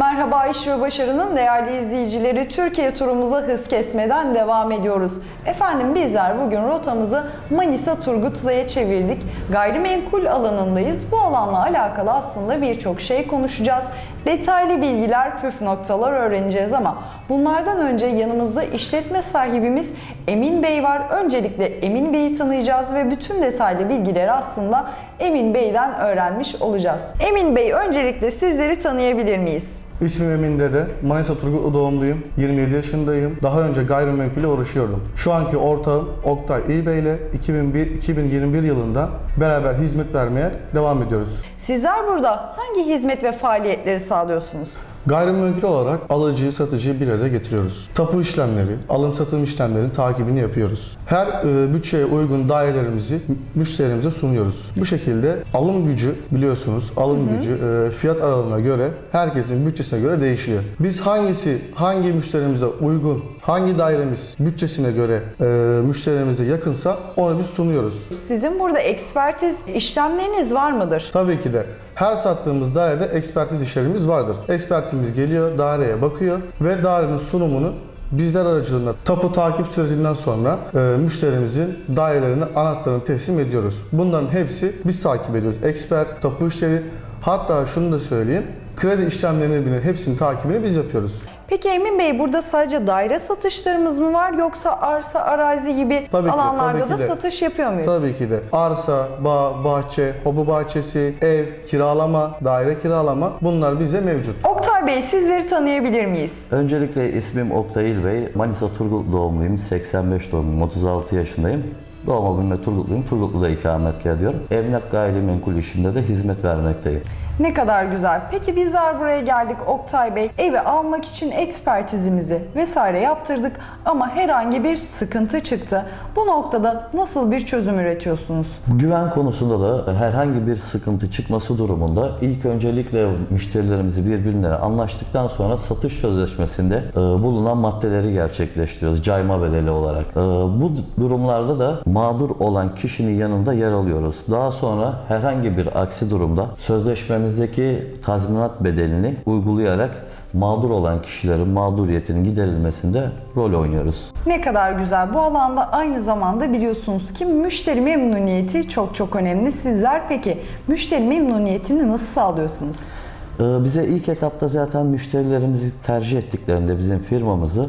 Merhaba iş ve başarının değerli izleyicileri Türkiye turumuza hız kesmeden devam ediyoruz. Efendim bizler bugün rotamızı Manisa Turgutlu'ya çevirdik. Gayrimenkul alanındayız. Bu alanla alakalı aslında birçok şey konuşacağız. Detaylı bilgiler, püf noktalar öğreneceğiz ama bunlardan önce yanımızda işletme sahibimiz Emin Bey var. Öncelikle Emin Bey'i tanıyacağız ve bütün detaylı bilgileri aslında Emin Bey'den öğrenmiş olacağız. Emin Bey öncelikle sizleri tanıyabilir miyiz? İsmim Emin Dede. Manisa Turgutlu doğumluyum. 27 yaşındayım. Daha önce gayrimenkule uğraşıyordum. Şu anki ortağım Oktay İlbey ile 2001-2021 yılında beraber hizmet vermeye devam ediyoruz. Sizler burada hangi hizmet ve faaliyetleri sağlıyorsunuz? Gayrimenkul olarak alıcıyı satıcıyı bir araya getiriyoruz. Tapu işlemleri, alım satım işlemlerinin takibini yapıyoruz. Her e, bütçeye uygun dairelerimizi müşterimize sunuyoruz. Bu şekilde alım gücü biliyorsunuz alım gücü e, fiyat aralığına göre herkesin bütçesine göre değişiyor. Biz hangisi hangi müşterimize uygun, hangi dairemiz bütçesine göre e, müşterimize yakınsa onu biz sunuyoruz. Sizin burada ekspertiz işlemleriniz var mıdır? Tabii ki de her sattığımız dairede ekspertiz işlerimiz vardır. Ekspertimiz geliyor, daireye bakıyor ve dairenin sunumunu bizler aracılığında tapu takip sürecinden sonra e, müşterimizin dairelerine anahtarını teslim ediyoruz. Bunların hepsi biz takip ediyoruz. Eksper, tapu işleri, hatta şunu da söyleyeyim. Kredi işlemlerini bile hepsinin takibini biz yapıyoruz. Peki Emin Bey burada sadece daire satışlarımız mı var yoksa arsa, arazi gibi Tabii ki de, alanlarda tabii ki da de. satış yapıyor muyuz? Tabii ki de arsa, bağ, bahçe, hobi bahçesi, ev, kiralama, daire kiralama bunlar bize mevcut. Oktay Bey sizleri tanıyabilir miyiz? Öncelikle ismim Oktay İlbey. Manisa Turgut doğumluyum. 85 doğumluyum. 36 yaşındayım. Doğma büyüme Turgutluyum. Turgutlu'da ikamet ediyorum. Emlak gayrimenkul işinde de hizmet vermekteyim. Ne kadar güzel. Peki bizler buraya geldik Oktay Bey. Evi almak için ekspertizimizi vesaire yaptırdık ama herhangi bir sıkıntı çıktı. Bu noktada nasıl bir çözüm üretiyorsunuz? Güven konusunda da herhangi bir sıkıntı çıkması durumunda ilk öncelikle müşterilerimizi birbirine anlaştıktan sonra satış sözleşmesinde e, bulunan maddeleri gerçekleştiriyoruz cayma bedeli olarak. E, bu durumlarda da mağdur olan kişinin yanında yer alıyoruz. Daha sonra herhangi bir aksi durumda sözleşmemizdeki tazminat bedelini uygulayarak mağdur olan kişilerin mağduriyetinin giderilmesinde rol oynuyoruz. Ne kadar güzel. Bu alanda aynı zamanda biliyorsunuz ki müşteri memnuniyeti çok çok önemli. Sizler peki müşteri memnuniyetini nasıl sağlıyorsunuz? Ee, Bize ilk etapta zaten müşterilerimizi tercih ettiklerinde bizim firmamızı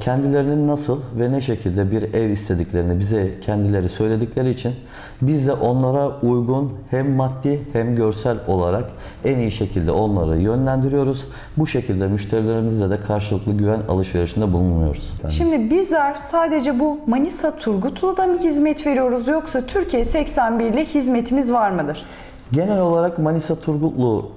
kendilerinin nasıl ve ne şekilde bir ev istediklerini bize kendileri söyledikleri için biz de onlara uygun hem maddi hem görsel olarak en iyi şekilde onları yönlendiriyoruz. Bu şekilde müşterilerimizle de karşılıklı güven alışverişinde bulunuyoruz. Yani Şimdi bizler sadece bu Manisa Turgutlu'da mı hizmet veriyoruz yoksa Türkiye 81 ile hizmetimiz var mıdır? Genel olarak Manisa Turgutlu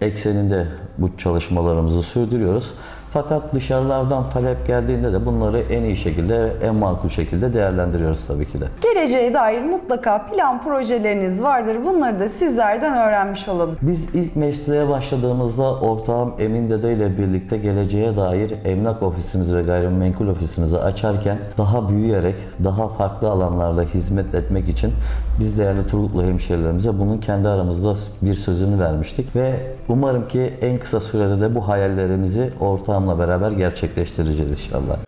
e, ekseninde bu çalışmalarımızı sürdürüyoruz. Fakat dışarılardan talep geldiğinde de bunları en iyi şekilde en makul şekilde değerlendiriyoruz tabii ki de. Geleceğe dair mutlaka plan projeleriniz vardır. Bunları da sizlerden öğrenmiş olalım. Biz ilk mesleğe başladığımızda ortağım Emin Dede ile birlikte geleceğe dair emlak ofisimizi ve gayrimenkul ofisimizi açarken daha büyüyerek, daha farklı alanlarda hizmet etmek için biz değerli Turgutlu hemşehrilerimize bunun kendi aramızda bir sözünü vermiştik ve umarım ki en kısa sürede de bu hayallerimizi ortağımla beraber gerçekleştireceğiz inşallah.